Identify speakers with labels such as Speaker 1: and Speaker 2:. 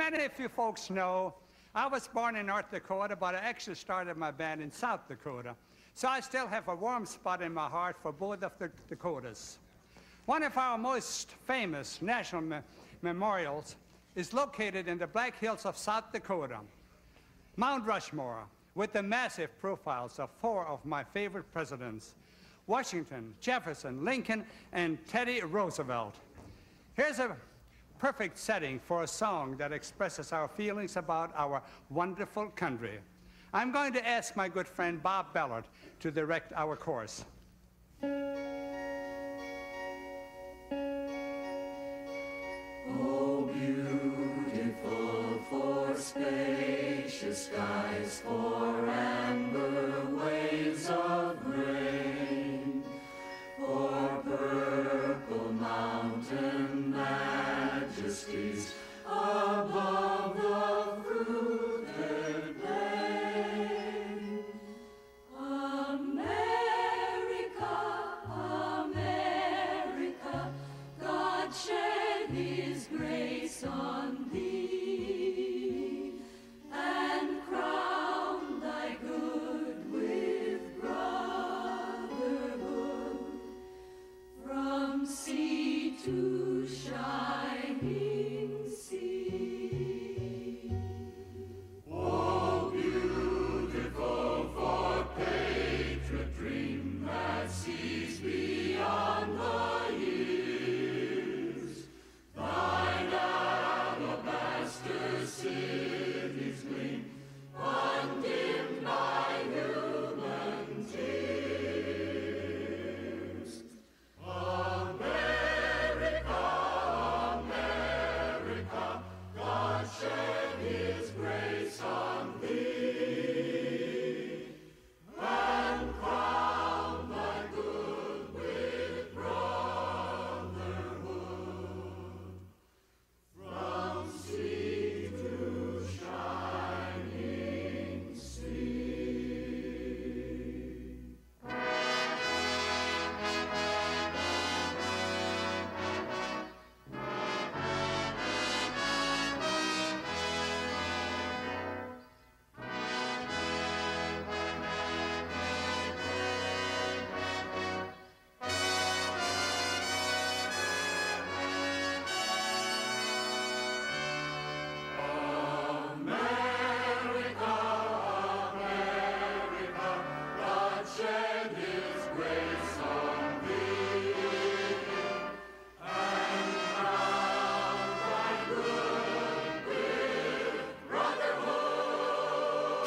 Speaker 1: Many of you folks know I was born in North Dakota, but I actually started my band in South Dakota. So I still have a warm spot in my heart for both of the Dakotas. One of our most famous national me memorials is located in the Black Hills of South Dakota. Mount Rushmore, with the massive profiles of four of my favorite presidents, Washington, Jefferson, Lincoln, and Teddy Roosevelt. Here's a perfect setting for a song that expresses our feelings about our wonderful country. I'm going to ask my good friend Bob Ballard to direct our course.
Speaker 2: Shed